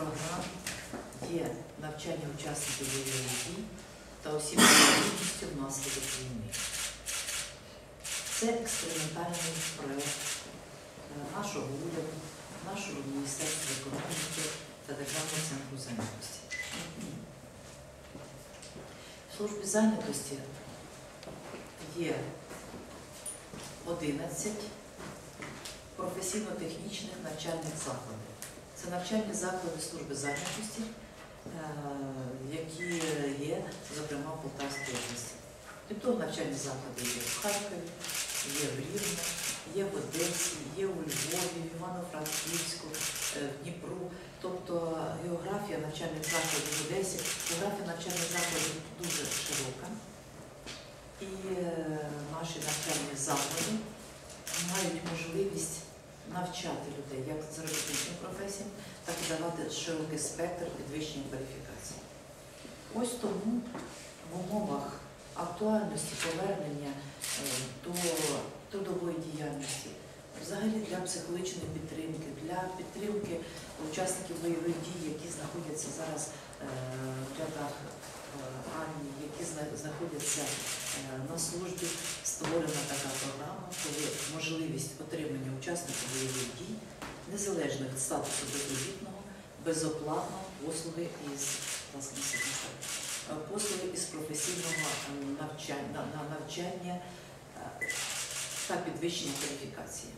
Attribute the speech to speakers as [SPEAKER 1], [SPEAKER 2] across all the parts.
[SPEAKER 1] програм є навчання учасників бойових та осіб інвалідністю внаслідок війни. Це експериментальний проект е, нашого уряду, нашого Міністерства економіки та Державного центру зайнятості. В службі зайнятості є 11 професійно-технічних навчальних закладів. Це навчальні заклади служби зайнятості, е, які є, зокрема, в Полтавській області. Того, навчальні заклади є в Харкові, є в Рівно, є в Одесі, є у Львові, в Івано-Франківську, е, в Дніпру. Тобто географія навчальних закладів в Одесі, географія навчальних закладів дуже широка. І е, наші навчальні заклади мають можливість навчати людей як з робітничим професіям, так і давати широкий спектр підвищення кваліфікації. Ось тому в умовах актуальності повернення е, до трудової діяльності, взагалі для психологічної підтримки, для підтримки учасників бойових дій, які знаходяться зараз е, в рядах е, армії, які знаходяться на службі, створена така програма, коли можливість отримання учасників бойових дій, незалежно від статусу безробітного, безоплатно послуги із власне, е, послуги із професійного е, навчання, на навчання е, та підвищення кваліфікації.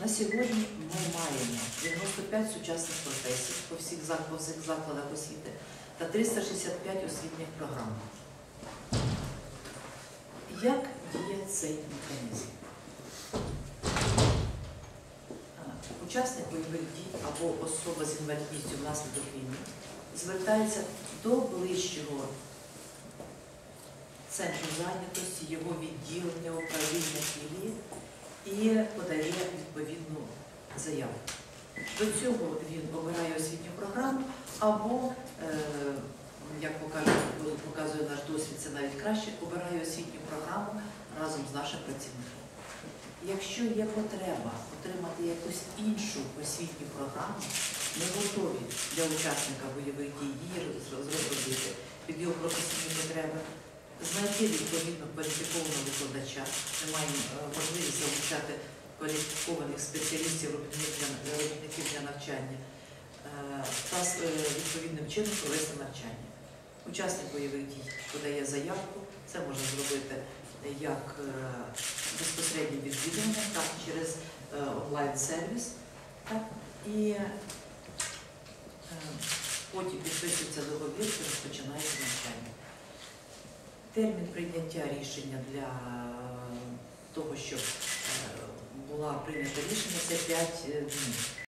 [SPEAKER 1] На сьогодні ми маємо 95 сучасних професій по всіх закладах освіти та 365 освітніх програм. Як діє цей механізм? Учасник бойових або особа з інвалідністю внаслідок війни звертається до ближчого центру зайнятості, його відділення, управління філії і подає відповідну заяву. До цього він обирає освітню програму або, е, як показує наш досвід, це навіть краще, обирає освітню програму разом з нашим працівником. Якщо є потреба отримати якусь іншу освітню програму, ми готові для учасника бойових дій її розробити під його професійні потреби, знайти відповідно кваліфікованого викладача. Ми маємо е, можливість залучати кваліфікованих спеціалістів робітників для, навчання е, та е, відповідним чином провести навчання. Учасник бойових дій подає заявку, це можна зробити як е, безпосереднім відвідуванням, так і через е, онлайн-сервіс. І е, потім підписується договір і розпочинається навчання. Термін прийняття рішення для того, щоб е, була прийнята рішення, це 5 днів.